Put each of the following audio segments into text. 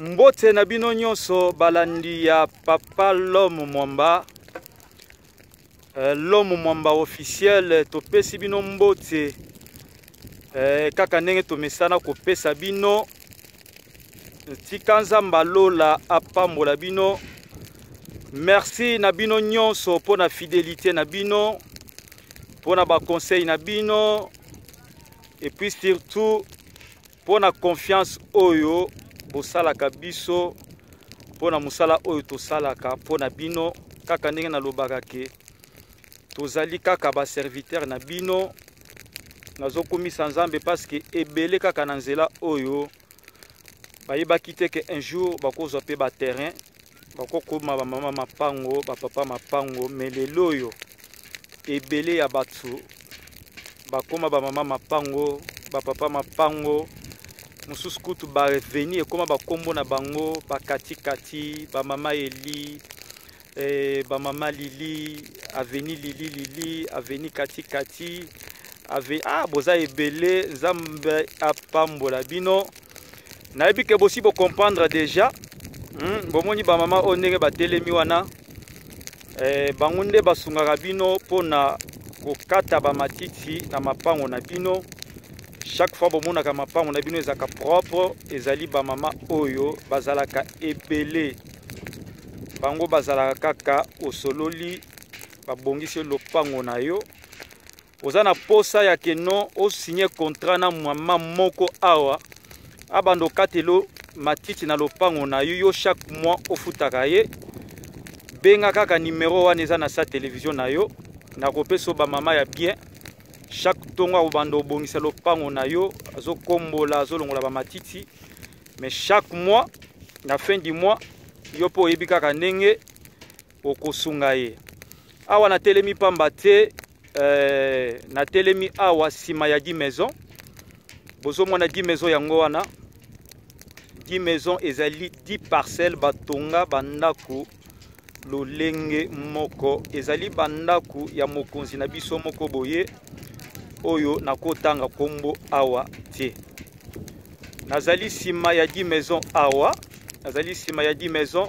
mbote na bino nyonso balandi ya papa lome mwamba eh, lome mwamba officiel eh, topesi bino mbote eh, kaka ndenge tomesana kopesa bino tika nzambe alola apambola bino merci na bino nyonso mpo na fidelité na bino mpo na baconseil na bino epuis surtout mpo na confiance oyo bosalaka biso mpo na mosala oyo tosalaka mpo na bino kaka ndenge nalobaka ke tozali kaka baservitere na bino nazokumisa nzambe parceke ebele kaka na nzela oyo bayebaki te ke un jour bakozwa mpe baterrain bakokoma bamama mapango bapapa mapango me lelo oyo ebele ya bato bakoma bamama mapango bapapa mapango mosusu kutu bareveni ekoma bakombo na bango bakatikati bamama eli eh, bamama lili aveni lili lili aveni katikati ave ah, boza ebele nzambe apambola bino nayebi ke bosi bo comprendre déjà hmm, bomoni ba mama oyo ndenge batelemi wana eh, bango nde basungaka bino mpo na kokata bamatiti na mapango na bino chaque fois bomonaka mapango na bino ezalaka propre ezali bamama oyo bazalaka ebele bango bazalaka kaka osololi babongisi lopango na yo oza na posa ya ke non osigne contrat na mama moko awa abanda okatelo matiti na lopango na yo yo chaque mois ofutaka ye benga kaka nimero wana eza na sa televizio na yo nakopesa bamama ya bien chaque ntongo akobanda obongisa lopango na yo azokombola azolongola bamatiti mais chaque mois na fin du mois yo mpe oyebi kaka ndenge okosunga ye awa natelemi pamba te eh, natelemi awa nsima ya di maison bozomona di maison yango wana di maison ezali di parcelle batonga bandako lolenge moko ezali bandako ya mokonzi na biso moko boye oyo nakotanga nkombo awa te nazali nsima ya di maison awa nazali nsima ya di maison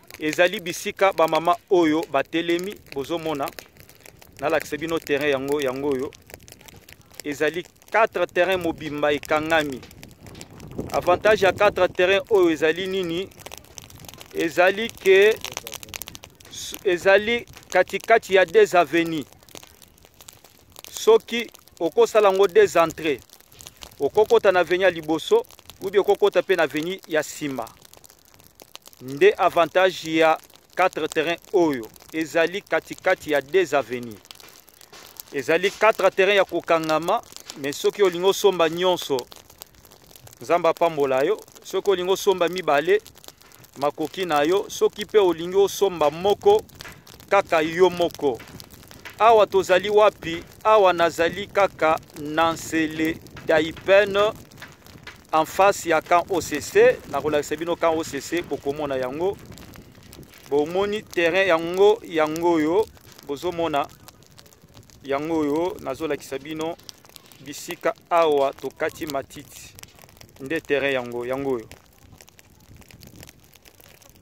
ezali bisika bamama oyo batelemi bozomona nalakisa bino terrain yango yango oyo ezali 4 terrain mobimba ekangami avantage ya 4 terrain oyo ezali nini ezali ke ezali katikati ya deux avenues soki okosala yango deux entrées okokota na avenue ya liboso ubi okokota mpe na avenue ya nsima nde avantage ya 4 terrain oyo ezali katikati ya deux avenir ezali 4 terrain ya kokangama me soki olingi osomba nyonso nzambe apambola yo soki olingi osomba mibale makoki na yo soki mpe olingi osomba moko kaka yo moko awa tozali wapi awa nazali kaka na nsele daipene en face ya camp OCC nakolakisa bino camp OCC bokomona yango bomoni terrain yango yango oyo bozomona yango oyo nazolakisa bino bisika awa tokati matiti nde terrain yango yango oyo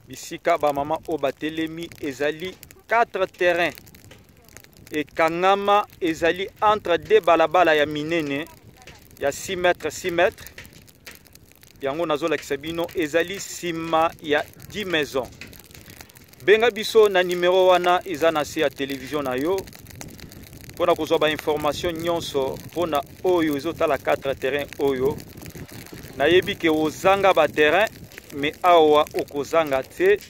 bisika bamama oyo batelemi ezali 4 terrain ekangama ezali entre de balabala ya minene ya 6 mètre 6 mètre yango nazolakisa bino ezali nsima ya 10 maison Benga biso na numero wana eza na se ya television na yo mpo na kozwa bainformation nyonso mpo na oyo ezotala 4 terrain oyo nayebi ke ozanga baterrain me awa okozanga te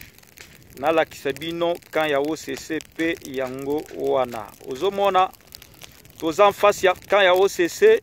nalakisa bino kan ya occ mpe yango wana ozomona toza mfasi ya kan ya occ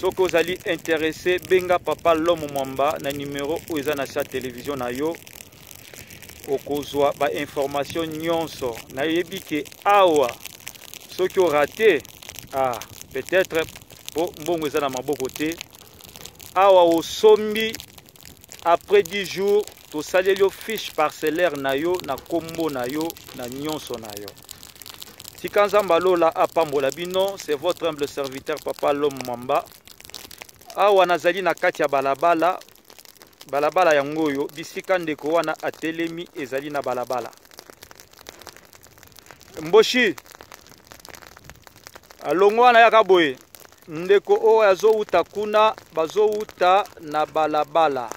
soki ozali interesse benga papa lome mwamba na numero oyo eza na sa televizio na yo okozwa bainformation nyonso nayebi ke awa soki orate ah, peut-être mpo mbongo eza na maboko te awa osombi Après 10 jours, tosaleli yo fiche parcellaire na yo na kombo na yo na nyonso na yo. Tika Nzambe alola apambola bino, c'est votre humble serviteur Papa Lom Mwamba. Awa nazali na kati ya balabala, balabala yango oyo bisika ndeko wana atelemi ezali na balabala. Mboshi alongwa na yaka boye Ndeko oyo azowuta kuna, bazowuta na balabala.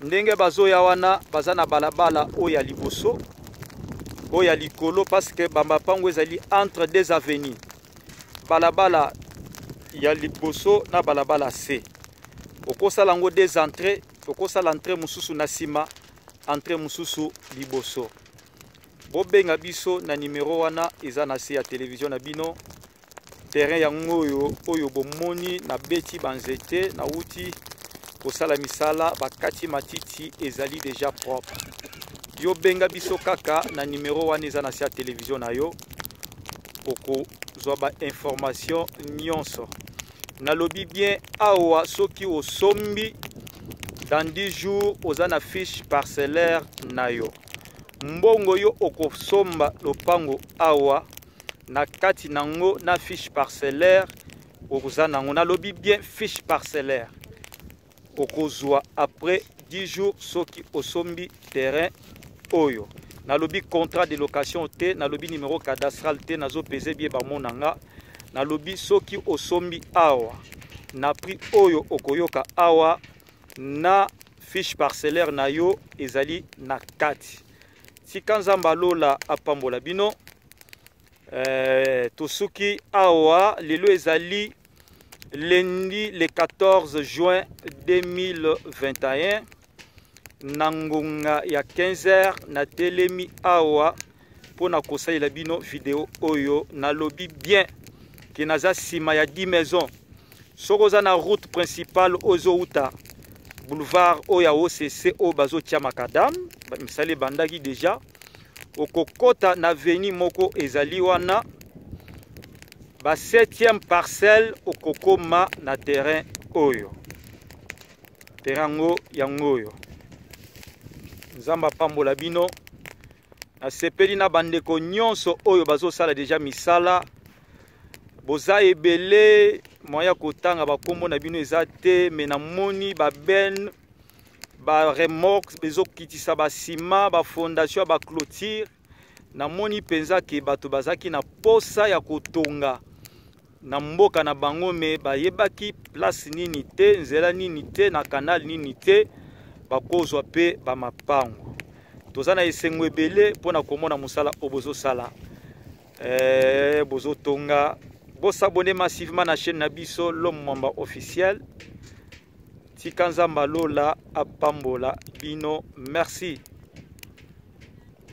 Ndenge bazoya wana, baza na balabala oyo ya liboso, oyo ya likolo, parce que bambapango ezali entre deux avenues. Balabala ya liboso na balabala se. Okosala yango deux entrées, okosala entrée mosusu na nsima, entrée mosusu liboso. Bobenga biso na numero wana eza na se ya television na bino. terrain yango oyo oyo bomoni nabeti banzete nauti kosala misala bakati matiti ezali deja propre yo benga biso kaka na numero wana eza na se ya televizio na yo okozwa bainformation nyonso nalobi bien awa soki osombi dans 10 jours oza na fiche parcellaire na yo mbongo yo okosomba lopango awa na kati na yango na fiche parcellaire okoza na yango nalobi bien fiche parcellaire okozwa après 10 jours soki osombi terrain oyo nalobi contrat de location te nalobi numéro cadastral te nazopese bie bamona nga nalobi soki osombi awa na prix oyo okoyoka awa na fiche parcellaire na yo ezali na kati tika nzambe ya lola apambola bino eh, tosuki awa lelo ezali lundi le 14 juin 2021 na ngonga ya 15 heures natelemi awa mpo na kosalela bino video oyo nalobi bien ke naza nsima ya 10 maison soki oza na route principale ozowuta boulevard oyo ya occ oyo bazotya makadame misala ebandaki deja okokota na veni moko ezali wana ba 7e parcelle okokoma na terrain oyo terrain yango yango oyo nzambe apambola bino nasepeli na bandeko nyonso oyo bazosala deja misala boza ebele moyen ya kotanga bakombo na bino eza te me namoni babene baremorque ezokitisa basima bafondation ya baclotire namoni mpenza ke bato bazalaki na posa ya kotonga na mboka na bango me bayebaki place nini te nzela nini te na kanal nini te bakozwa mpe bamapango toza na esengo ebele mpo na komona mosala oyo bozosala eh, bozo tonga bo s'abonner massivement na chaîne na biso l'homme mamba officiel tika nzambe alola apambola bino merci